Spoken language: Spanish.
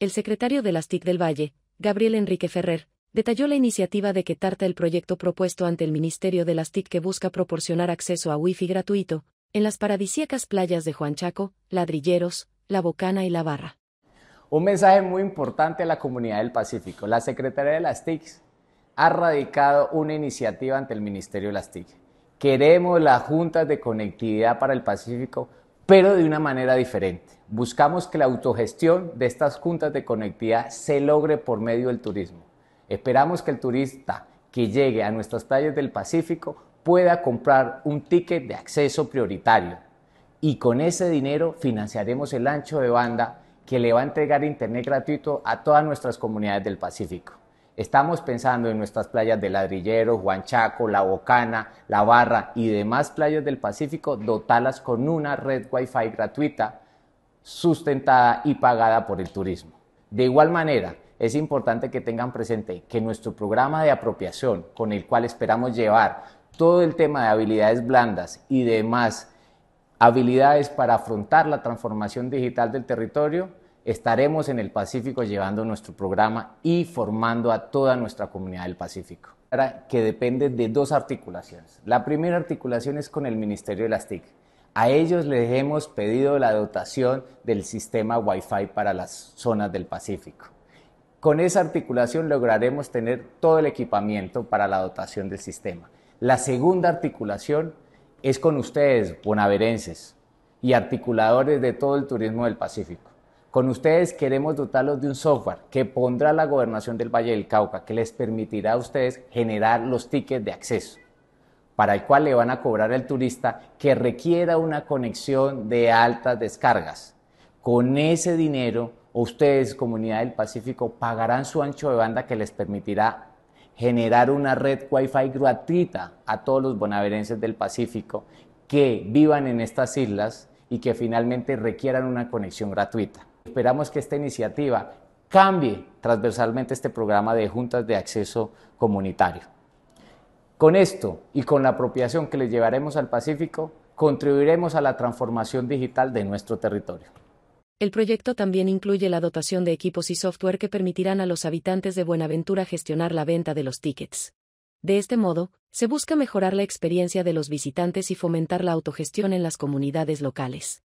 el secretario de las TIC del Valle, Gabriel Enrique Ferrer, detalló la iniciativa de que tarta el proyecto propuesto ante el Ministerio de las TIC que busca proporcionar acceso a Wi-Fi gratuito, en las paradisíacas playas de Juanchaco, Ladrilleros, La Bocana y La Barra. Un mensaje muy importante a la comunidad del Pacífico. La Secretaría de las TIC ha radicado una iniciativa ante el Ministerio de las TIC. Queremos las juntas de conectividad para el Pacífico, pero de una manera diferente. Buscamos que la autogestión de estas juntas de conectividad se logre por medio del turismo. Esperamos que el turista que llegue a nuestras playas del Pacífico pueda comprar un ticket de acceso prioritario y con ese dinero financiaremos el ancho de banda que le va a entregar internet gratuito a todas nuestras comunidades del Pacífico. Estamos pensando en nuestras playas de Ladrillero, Huanchaco, La Bocana, La Barra y demás playas del Pacífico, dotarlas con una red Wi-Fi gratuita, sustentada y pagada por el turismo. De igual manera, es importante que tengan presente que nuestro programa de apropiación, con el cual esperamos llevar todo el tema de habilidades blandas y demás habilidades para afrontar la transformación digital del territorio, estaremos en el Pacífico llevando nuestro programa y formando a toda nuestra comunidad del Pacífico, que depende de dos articulaciones. La primera articulación es con el Ministerio de las TIC. A ellos les hemos pedido la dotación del sistema Wi-Fi para las zonas del Pacífico. Con esa articulación lograremos tener todo el equipamiento para la dotación del sistema. La segunda articulación es con ustedes, bonaverenses y articuladores de todo el turismo del Pacífico. Con ustedes queremos dotarlos de un software que pondrá la gobernación del Valle del Cauca, que les permitirá a ustedes generar los tickets de acceso, para el cual le van a cobrar al turista que requiera una conexión de altas descargas. Con ese dinero, ustedes, comunidad del Pacífico, pagarán su ancho de banda que les permitirá generar una red Wi-Fi gratuita a todos los bonaverenses del Pacífico que vivan en estas islas y que finalmente requieran una conexión gratuita. Esperamos que esta iniciativa cambie transversalmente este programa de juntas de acceso comunitario. Con esto y con la apropiación que le llevaremos al Pacífico, contribuiremos a la transformación digital de nuestro territorio. El proyecto también incluye la dotación de equipos y software que permitirán a los habitantes de Buenaventura gestionar la venta de los tickets. De este modo, se busca mejorar la experiencia de los visitantes y fomentar la autogestión en las comunidades locales.